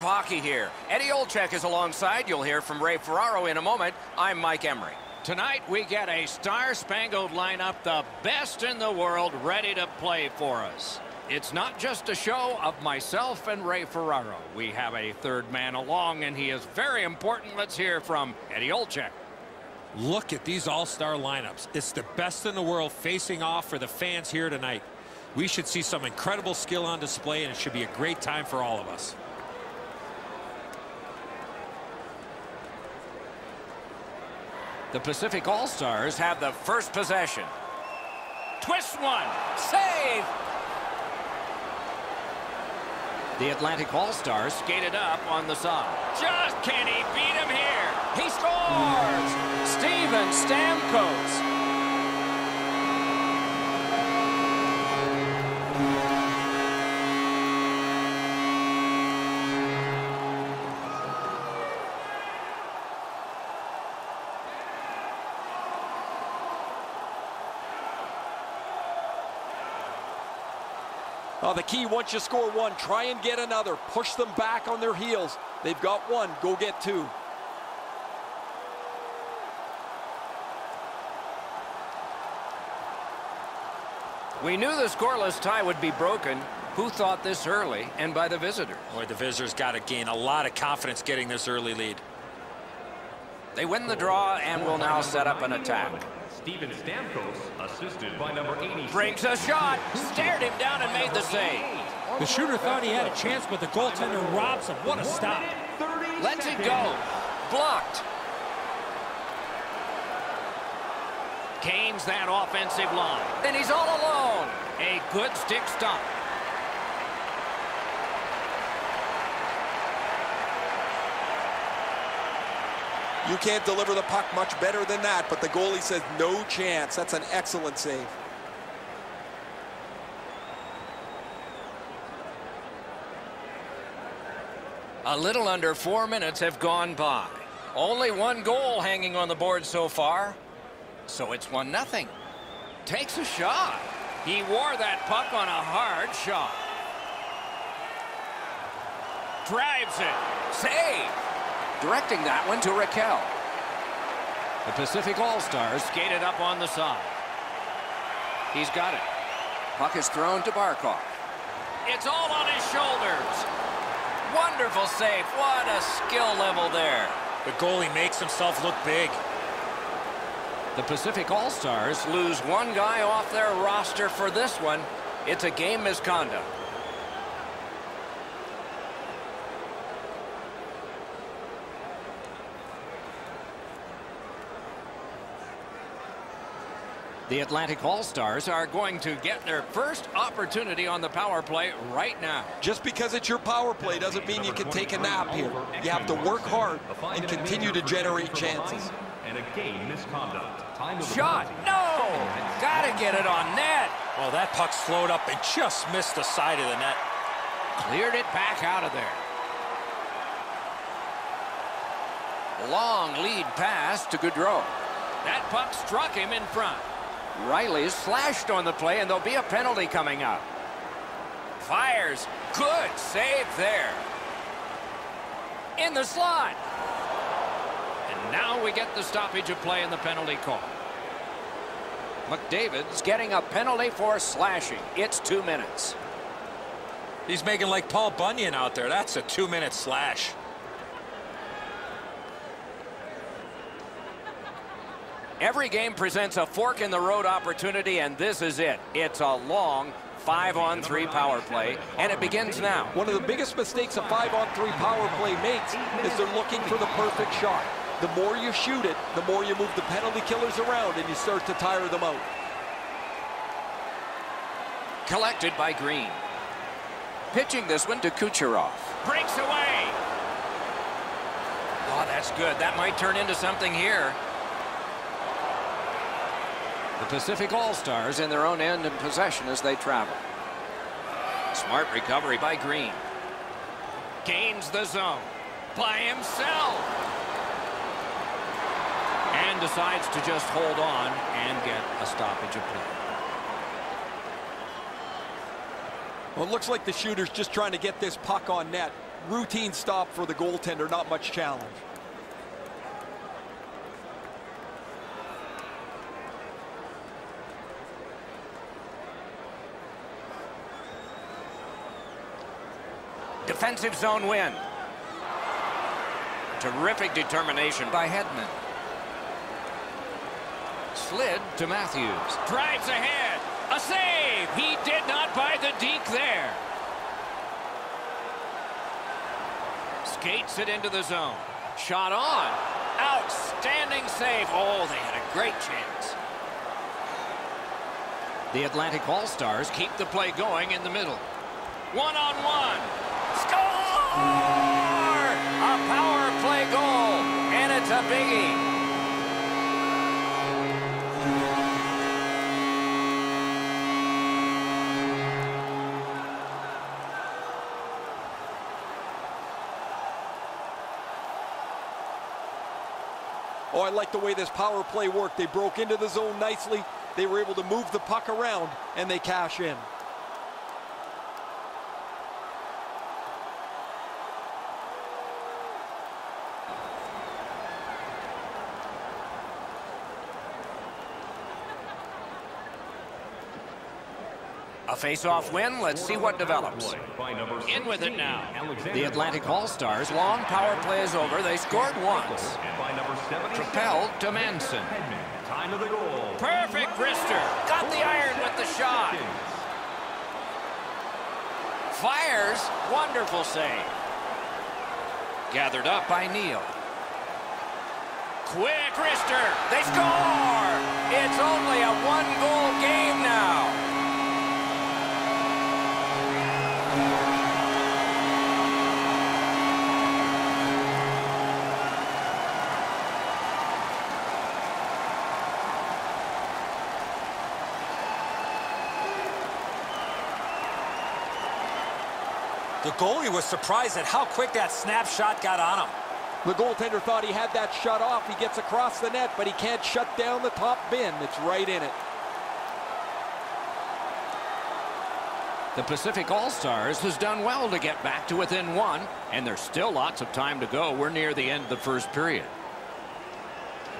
Hockey here. Eddie Olczyk is alongside. You'll hear from Ray Ferraro in a moment. I'm Mike Emrick. Tonight we get a star-spangled lineup, the best in the world, ready to play for us. It's not just a show of myself and Ray Ferraro. We have a third man along, and he is very important. Let's hear from Eddie Olczyk. Look at these all-star lineups. It's the best in the world facing off for the fans here tonight. We should see some incredible skill on display, and it should be a great time for all of us. The Pacific All-Stars have the first possession. Twist one. Save. The Atlantic All-Stars skated up on the side. Just can he beat him here? He scores! Steven Stamkos Oh, the key, once you score one, try and get another. Push them back on their heels. They've got one. Go get two. We knew the scoreless tie would be broken. Who thought this early and by the visitors? Boy, the visitors got to gain a lot of confidence getting this early lead. They win the draw and will now set up an attack. Steven Stamkos, assisted by number 80. Brings a shot, stared him down and made the save. The shooter thought he had a chance, but the goaltender robs him. What a stop. Lets it go. Blocked. Kane's that offensive line. And he's all alone. A good stick stop. You can't deliver the puck much better than that, but the goalie says no chance. That's an excellent save. A little under four minutes have gone by. Only one goal hanging on the board so far. So it's one nothing. Takes a shot. He wore that puck on a hard shot. Drives it. Save. Directing that one to Rakell. The Pacific All-Stars skated up on the side. He's got it. Puck is thrown to Barkov. It's all on his shoulders. Wonderful save. What a skill level there. The goalie makes himself look big. The Pacific All-Stars lose one guy off their roster for this one. It's a game misconduct. The Atlantic All-Stars are going to get their first opportunity on the power play right now. Just because it's your power play doesn't mean you can take a nap here. You have to work hard and continue to generate chances. And a game misconduct. Time Shot! No! Gotta get it on net! Well, that puck slowed up and just missed the side of the net. Cleared it back out of there. Long lead pass to Gaudreau. That puck struck him in front. Rielly is slashed on the play, and there'll be a penalty coming up. Fires. Good save there. In the slot. And now we get the stoppage of play in the penalty call. McDavid's getting a penalty for slashing. It's two minutes. He's making like Paul Bunyan out there. That's a two-minute slash. Every game presents a fork-in-the-road opportunity, and this is it. It's a long five-on-three power play, and it begins now. One of the biggest mistakes a five-on-three power play makes is they're looking for the perfect shot. The more you shoot it, the more you move the penalty killers around, and you start to tire them out. Collected by Green. Pitching this one to Kucherov. Breaks away. Oh, that's good. That might turn into something here. The Pacific All-Stars in their own end in possession as they travel. Smart recovery by Green. Gains the zone by himself. And decides to just hold on and get a stoppage of play. Well, it looks like the shooter's just trying to get this puck on net. Routine stop for the goaltender, not much challenge. Defensive zone win. Terrific determination by Hedman. Slid to Matthews. Drives ahead. A save. He did not buy the deke there. Skates it into the zone. Shot on. Outstanding save. Oh, they had a great chance. The Atlantic All-Stars keep the play going in the middle. One-on-one. -on -one. Score! A power play goal, and it's a biggie. Oh, I like the way this power play worked. They broke into the zone nicely. They were able to move the puck around, and they cash in. A face-off win. Let's see what develops. In with it now. The Atlantic All-Stars. Long power play is over. They scored once. Propelled to Manson. Time of the goal. Perfect wrister. Got the iron with the shot. Fires. Wonderful save. Gathered up by Neal. Quick wrister. They score. It's only a one-goal game now. The goalie was surprised at how quick that snapshot got on him. The goaltender thought he had that shut off. He gets across the net, but he can't shut down the top bin. It's right in it. The Pacific All-Stars has done well to get back to within one, and there's still lots of time to go. We're near the end of the first period.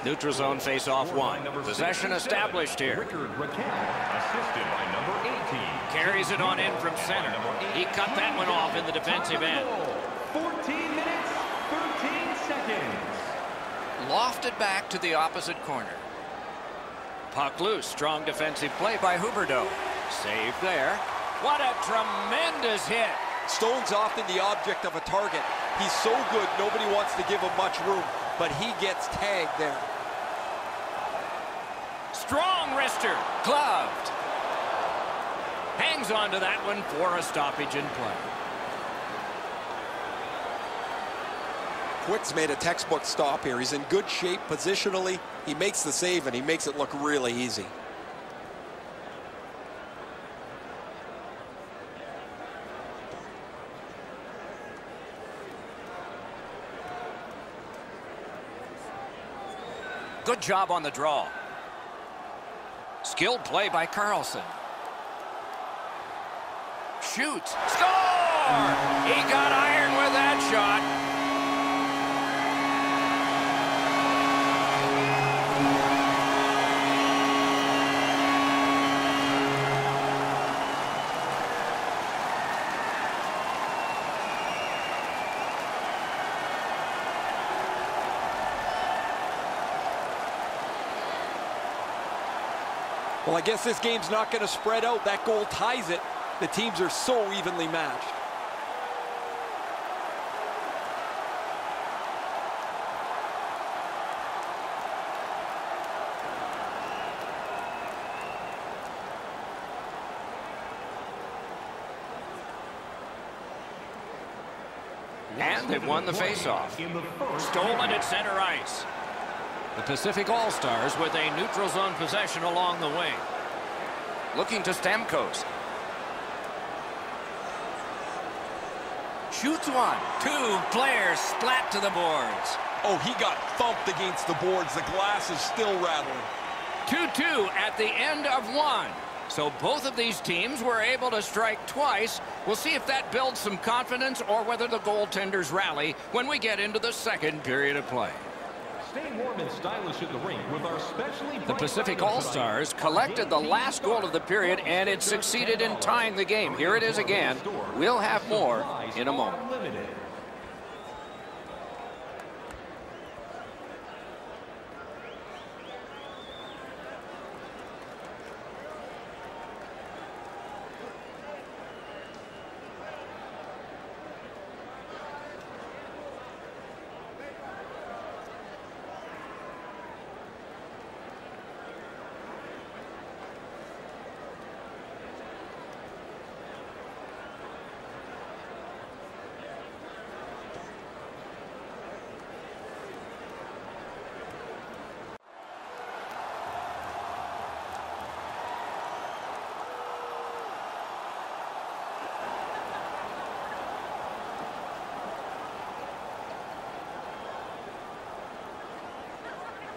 Neutral zone face-off one. Possession established here. Rickard Rakell, assisted by number 18. Carries it on in from center. He cut that one off in the defensive end. 14 minutes, 13 seconds. Lofted back to the opposite corner. Puck loose. Strong defensive play by Huberdeau. Save there. What a tremendous hit. Stone's often the object of a target. He's so good, nobody wants to give him much room, but he gets tagged there. Strong wrister. Gloved. Hangs on to that one for a stoppage in play. Quick's made a textbook stop here. He's in good shape positionally. He makes the save, and he makes it look really easy. Good job on the draw. Skilled play by Carlson. Shoots. Score! He got iron with that shot. Well, I guess this game's not going to spread out. That goal ties it. The teams are so evenly matched. And they've won the faceoff. Stolen at center ice. The Pacific All-Stars with a neutral zone possession along the wing. Looking to Stamkos. Shoots one. Two players splat to the boards. Oh, he got thumped against the boards. The glass is still rattling. 2-2 at the end of one. So both of these teams were able to strike twice. We'll see if that builds some confidence or whether the goaltenders rally when we get into the second period of play. The rink with our specially The Pacific All-Stars collected the last goal of the period, and it succeeded in tying the game. Here it is again. We'll have more in a moment.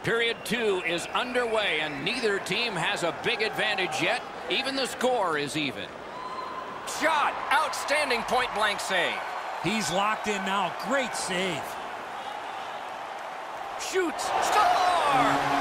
Period two is underway, and neither team has a big advantage yet. Even the score is even. Shot! Outstanding point-blank save. He's locked in now. Great save. Shoots! Score!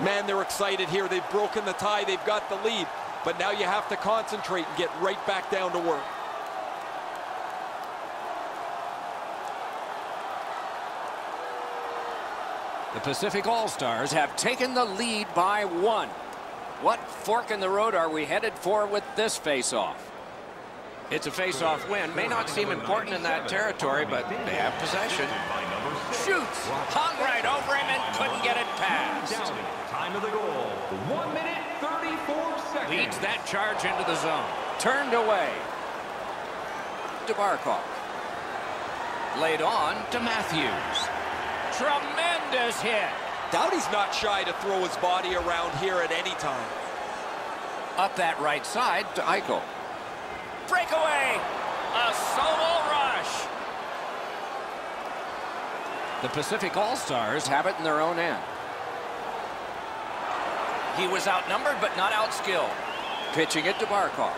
Man, they're excited here. They've broken the tie. They've got the lead. But now you have to concentrate and get right back down to work. The Pacific All-Stars have taken the lead by one. What fork in the road are we headed for with this face-off? It's a face-off win. May not seem important in that territory, but they have possession. Shoots over him and couldn't get it past. Time of the goal, 1 minute 34 seconds. Leads that charge into the zone. Turned away. To Barkov. Laid on to Matthews. Tremendous hit. Doughty's not shy to throw his body around here at any time. Up that right side to Eichel. Breakaway! A solo rush! The Pacific All-Stars have it in their own end. He was outnumbered but not outskilled. Pitching it to Barkov.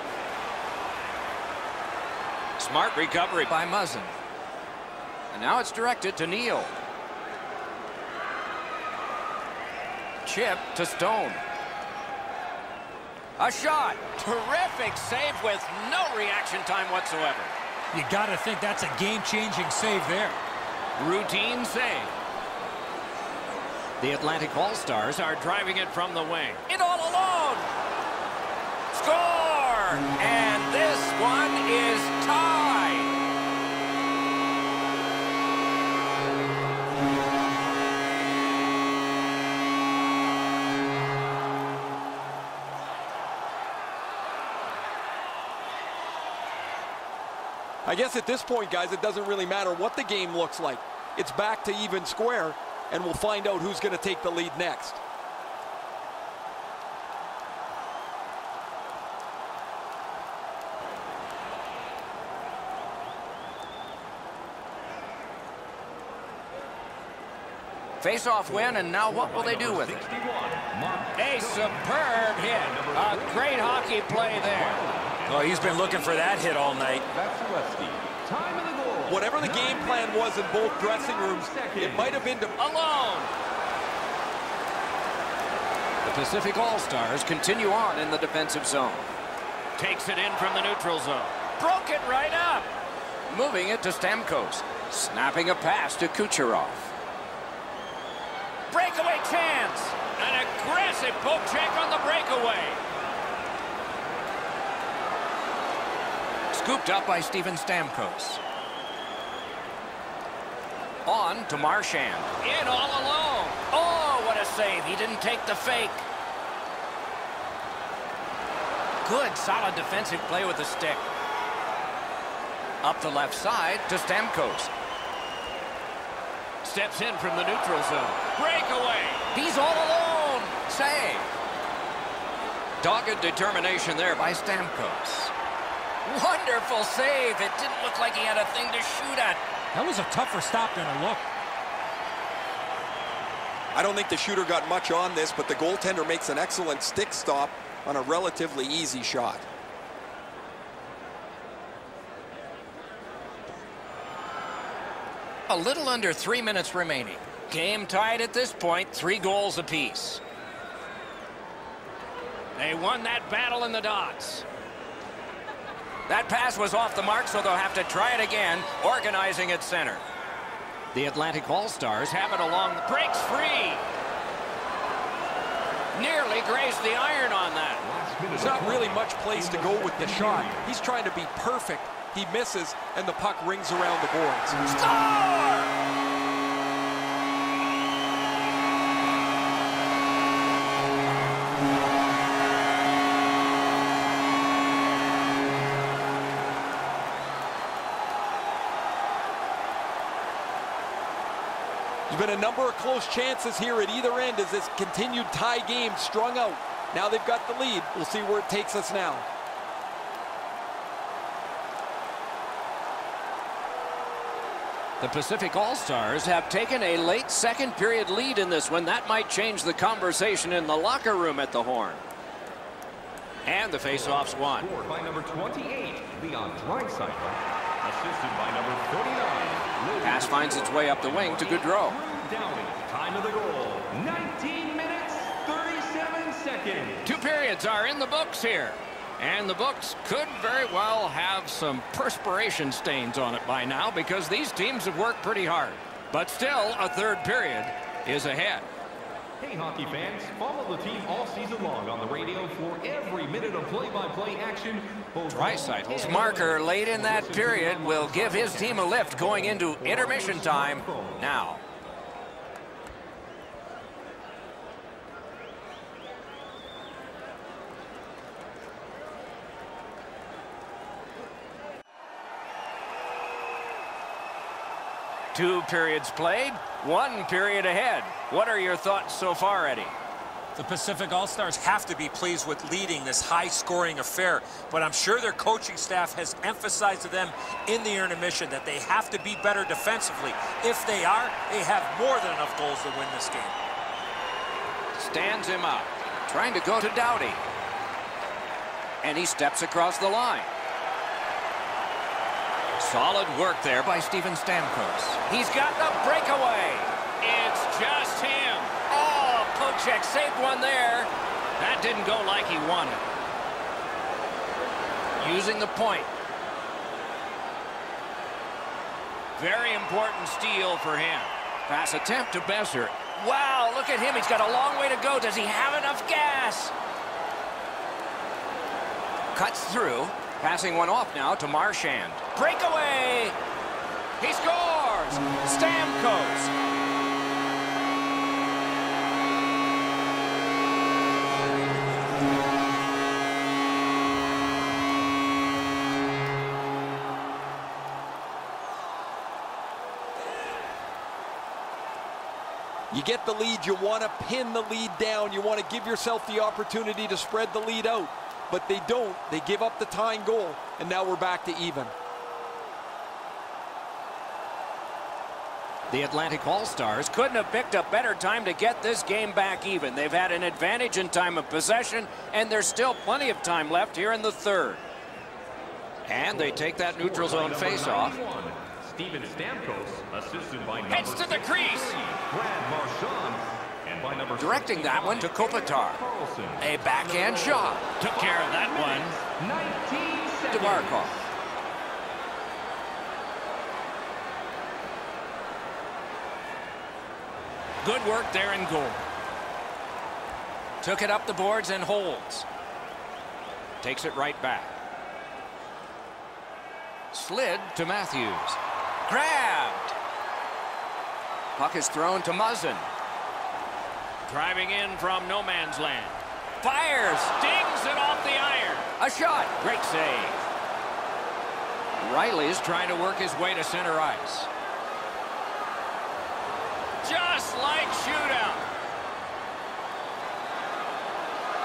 Smart recovery by Muzzin. And now it's directed to Neal. Chip to Stone. A shot. Terrific save with no reaction time whatsoever. You got to think that's a game-changing save there. Routine save. The Atlantic All-Stars are driving it from the wing. It all alone. Score! And this one is tied. I guess at this point, guys, it doesn't really matter what the game looks like. It's back to even square, and we'll find out who's going to take the lead next. Face-off win, and now what will they do with it? A superb hit. A great hockey play there. Oh, he's been looking for that hit all night. Vasilevskiy. Time of the goal. Whatever the game plan was in both dressing rooms, it might have been to Alone. The Pacific All-Stars continue on in the defensive zone. Takes it in from the neutral zone. Broke it right up. Moving it to Stamkos. Snapping a pass to Kucherov. Breakaway chance. An aggressive poke check on the breakaway. Scooped up by Steven Stamkos. On to Marchand. In all alone. Oh, what a save. He didn't take the fake. Good, solid defensive play with the stick. Up the left side to Stamkos. steps in from the neutral zone. Breakaway. He's all alone. Save. Dogged determination there by Stamkos. Wonderful save. It didn't look like he had a thing to shoot at. That was a tougher stop than it looked. I don't think the shooter got much on this, but the goaltender makes an excellent stick stop on a relatively easy shot. A little under three minutes remaining. Game tied at this point, three goals apiece. They won that battle in the dots. That pass was off the mark, so they'll have to try it again, organizing at center. The Atlantic All-Stars have it along. The breaks free. Nearly grazed the iron on that. There's not really much place to go with the shot. He's trying to be perfect. He misses, and the puck rings around the boards. There's a number of close chances here at either end as this continued tie game strung out. Now they've got the lead. We'll see where it takes us now. The Pacific All-Stars have taken a late second period lead in this one. That might change the conversation in the locker room at the horn. And the face-off's won. Scored by number 28, Leon Draisaitl. Assisted by number 39, Pass finds its way up the wing to Goodrow. Time of the goal, 19 minutes, 37 seconds. Two periods are in the books here. And the books could very well have some perspiration stains on it by now because these teams have worked pretty hard. But still, a third period is ahead. Hey, hockey fans, follow the team all season long on the radio for every minute of play-by-play action. both Draisaitl's marker late in that period will give his team a lift going into intermission time now. Two periods played, one period ahead. What are your thoughts so far, Eddie? The Pacific All-Stars have to be pleased with leading this high-scoring affair, but I'm sure their coaching staff has emphasized to them in the intermission that they have to be better defensively. If they are, they have more than enough goals to win this game. Stands him up. Trying to go to Doughty. And he steps across the line. Solid work there by Steven Stamkos. He's got the breakaway. It's just him. Oh, Pocek saved one there. That didn't go like he wanted. Using the point. Very important steal for him. Pass attempt to Boeser. Wow, look at him. He's got a long way to go. Does he have enough gas? Cuts through. Passing one off now to Marchand. Breakaway. He scores. Stamkos. You get the lead, you want to pin the lead down. You want to give yourself the opportunity to spread the lead out. But they don't. They give up the tying goal, and now we're back to even. The Atlantic All-Stars couldn't have picked a better time to get this game back even. They've had an advantage in time of possession, and there's still plenty of time left here in the third. And they take that neutral zone Number face-off. 91, Steven Stamkos, assisted by Heads to the crease. Brad Marchand, and by number Directing that one to 65, Kopitar. Carlson. A backhand shot. Took care of that one. 19 seconds. Good work there in goal. Took it up the boards and holds. Takes it right back. Slid to Matthews. Grabbed. Puck is thrown to Muzzin. Driving in from no man's land. Fires. Dings it off the iron. A shot. Great save. Rielly is trying to work his way to center ice.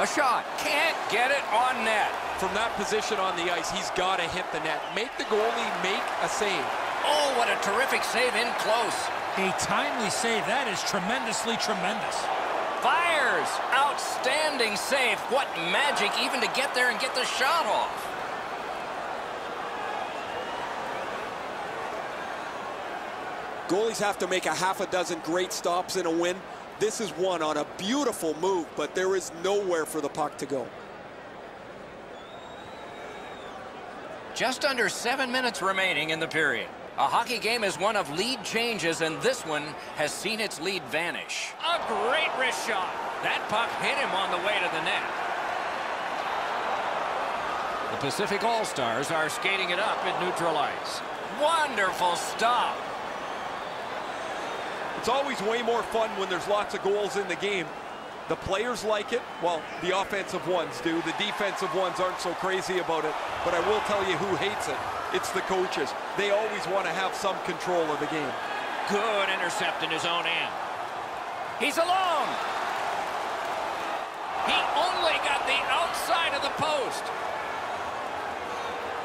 A shot. Can't get it on net. From that position on the ice, he's got to hit the net. Make the goalie make a save. Oh, what a terrific save in close. A timely save. That is tremendously tremendous. Fires. Outstanding save. What magic even to get there and get the shot off. Goalies have to make a half a dozen great stops in a win. This is one on a beautiful move, but there is nowhere for the puck to go. Just under seven minutes remaining in the period. A hockey game is one of lead changes, and this one has seen its lead vanish. A great wrist shot. That puck hit him on the way to the net. The Pacific All-Stars are skating it up at neutral ice. Wonderful stop. It's always way more fun when there's lots of goals in the game. The players like it. Well, the offensive ones do. The defensive ones aren't so crazy about it. But I will tell you who hates it. It's the coaches. They always want to have some control of the game. Good intercept in his own end. He's alone. He only got the outside of the post.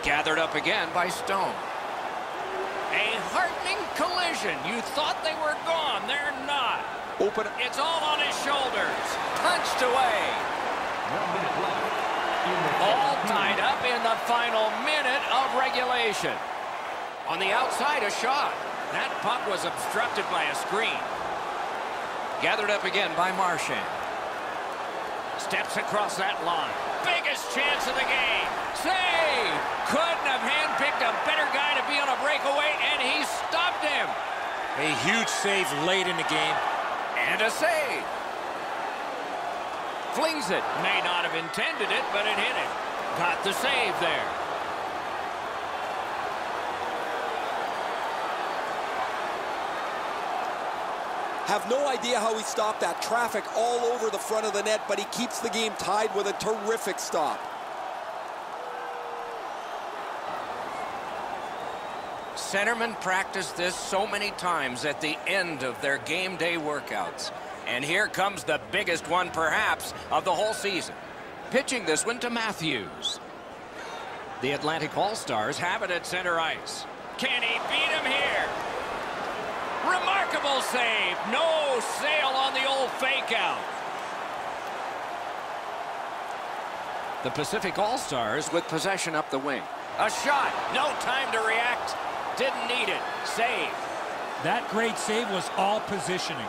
Gathered up again by Stone. A heartening collision. You thought they were gone. They're not. Open. It's all on his shoulders. Punched away. One minute left. in the All tied up in the final minute of regulation. On the outside, a shot. That puck was obstructed by a screen. Gathered up again by Marchand. Steps across that line. Biggest chance of the game. Save! Couldn't have handpicked a better guy to be on a breakaway, and he stopped him. A huge save late in the game. And a save. Flings it. May not have intended it, but it hit him. Got the save there. Have no idea how he stopped that traffic all over the front of the net, but he keeps the game tied with a terrific stop. Centermen practice this so many times at the end of their game day workouts. And here comes the biggest one, perhaps, of the whole season. Pitching this one to Matthews. The Atlantic All-Stars have it at center ice. Can he beat him here? Remarkable save. No sail on the old fake out. The Pacific All-Stars with possession up the wing. A shot. No time to react. Didn't need it. Save. That great save was all positioning.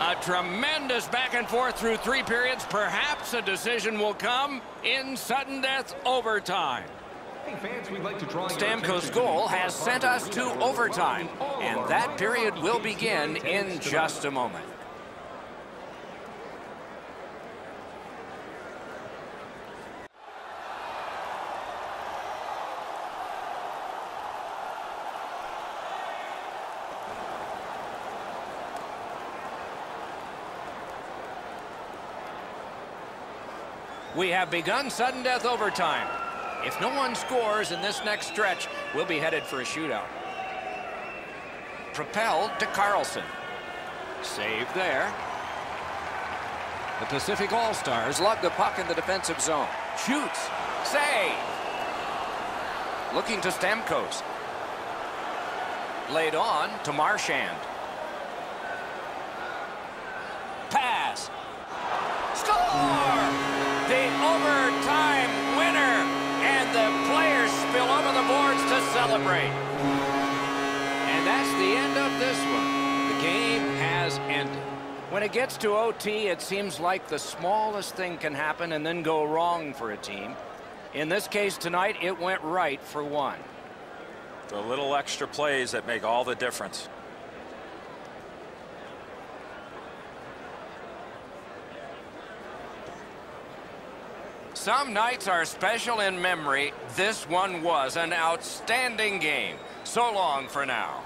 A tremendous back and forth through three periods. Perhaps a decision will come in sudden death overtime. Hey, fans, we'd like to draw your Stamkos' goal has sent us to overtime, representing all of and that period will begin in just a moment. We have begun sudden death overtime. If no one scores in this next stretch, we'll be headed for a shootout. Propelled to Carlson. Save there. The Pacific All-Stars lug the puck in the defensive zone. Shoots. Save. Looking to Stamkos. Laid on to Marchand. Celebrate. And that's the end of this one. The game has ended. When it gets to OT, it seems like the smallest thing can happen and then go wrong for a team. In this case tonight, it went right for one. The little extra plays that make all the difference. Some nights are special in memory. This one was an outstanding game. So long for now.